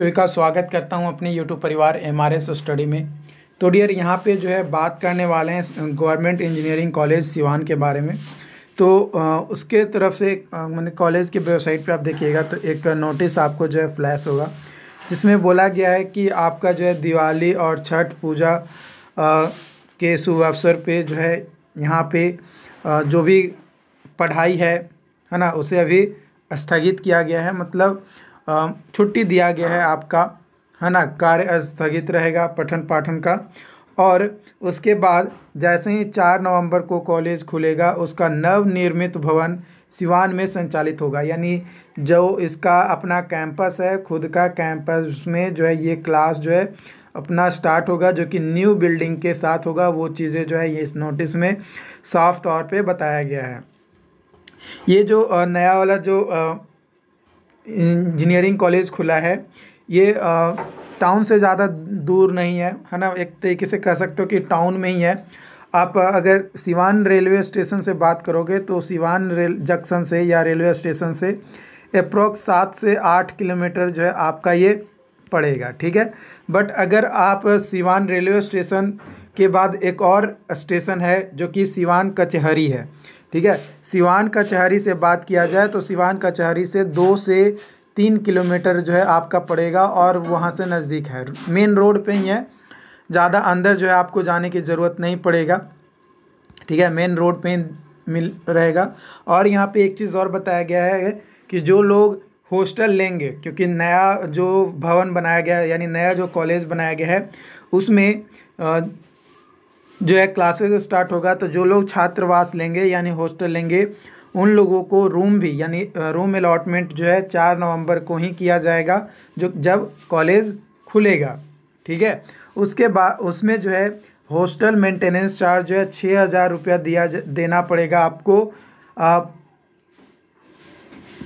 सभी का स्वागत करता हूँ अपने यूट्यूब परिवार एम आर एस स्टडी में। तो डियर यहाँ पे जो है बात करने वाले हैं गवर्नमेंट इंजीनियरिंग कॉलेज सिवान के बारे में। तो उसके तरफ़ से मैंने कॉलेज की वेबसाइट पे आप देखिएगा तो एक नोटिस आपको जो है फ्लैश होगा, जिसमें बोला गया है कि आपका जो है दिवाली और छठ पूजा के शुभ अवसर पर जो है यहाँ पर जो भी पढ़ाई है है ना, उसे अभी स्थगित किया गया है। मतलब छुट्टी दिया गया है आपका, है ना? कार्य स्थगित रहेगा पठन पाठन का। और उसके बाद जैसे ही चार नवंबर को कॉलेज खुलेगा, उसका नवनिर्मित भवन सिवान में संचालित होगा। यानी जो इसका अपना कैंपस है, खुद का कैंपस में जो है ये क्लास जो है अपना स्टार्ट होगा, जो कि न्यू बिल्डिंग के साथ होगा। वो चीज़ें जो है ये इस नोटिस में साफ़ तौर पे बताया गया है। ये जो नया वाला जो इंजीनियरिंग कॉलेज खुला है। ये टाउन से ज़्यादा दूर नहीं है है ना? एक तरीके से कह सकते हो कि टाउन में ही है। आप अगर सिवान रेलवे स्टेशन से बात करोगे तो सिवान रेल जंक्शन से या रेलवे स्टेशन से अप्रोक्स सात से आठ किलोमीटर जो है आपका ये पड़ेगा, ठीक है? बट अगर आप सिवान रेलवे स्टेशन के बाद एक और स्टेशन है, जो कि सिवान कचहरी है। ठीक है? सिवान कचहरी से बात किया जाए तो सिवान कचहरी से दो से तीन किलोमीटर जो है आपका पड़ेगा और वहाँ से नज़दीक है। मेन रोड पे ही है। ज़्यादा अंदर जो है आपको जाने की ज़रूरत नहीं पड़ेगा। ठीक है? मेन रोड पे ही मिल रहेगा। और यहाँ पे एक चीज़ और बताया गया है कि जो लोग हॉस्टल लेंगे, क्योंकि नया जो भवन बनाया गया है यानी नया जो कॉलेज बनाया गया है, उसमें जो है क्लासेस स्टार्ट होगा तो जो लोग छात्रवास लेंगे, यानी हॉस्टल लेंगे, उन लोगों को रूम भी, यानी रूम अलाटमेंट जो है चार नवंबर को ही किया जाएगा, जो, जब कॉलेज खुलेगा, ठीक है? उसके बाद उसमें जो है हॉस्टल मेंटेनेंस चार्ज जो है छः हज़ार रुपया दिया देना पड़ेगा आपको आप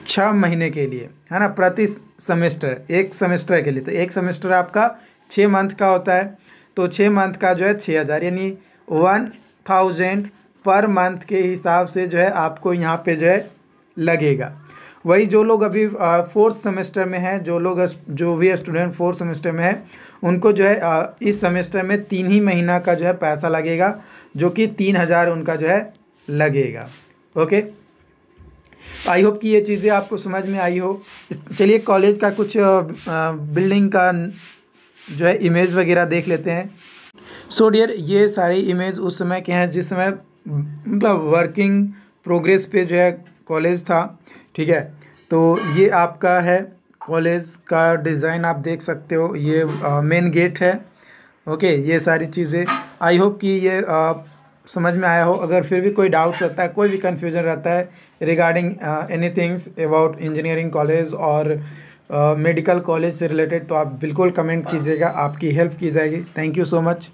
छः महीने के लिए, है ना? प्रति सेमेस्टर एक सेमेस्टर के लिए तो एक सेमेस्टर आपका छः मंथ का होता है। तो छः मंथ का जो है छः हज़ार, यानी वन थाउज़ेंड पर मंथ के हिसाब से जो है आपको यहाँ पे जो है लगेगा। वही जो लोग अभी फोर्थ सेमेस्टर में हैं, जो लोग जो भी स्टूडेंट फोर्थ सेमेस्टर में है, उनको जो है इस सेमेस्टर में तीन ही महीना का जो है पैसा लगेगा, जो कि तीन हज़ार उनका जो है लगेगा। ओके? आई होप कि ये चीज़ें आपको समझ में आई हो। चलिए कॉलेज का कुछ बिल्डिंग का जो है इमेज वगैरह देख लेते हैं। सो so डियर ये सारी इमेज उस समय के हैं जिस समय मतलब वर्किंग प्रोग्रेस पे जो है कॉलेज था ठीक है? तो ये आपका है कॉलेज का डिज़ाइन आप देख सकते हो ये मेन गेट है ओके ये सारी चीज़ें। आई होप कि ये आ, समझ में आया हो। अगर फिर भी कोई डाउट्स रहता है कोई भी कन्फ्यूज़न रहता है regarding any things about engineering college और मेडिकल कॉलेज से रिलेटेड तो आप बिल्कुल कमेंट कीजिएगा, आपकी हेल्प की जाएगी। Thank you so much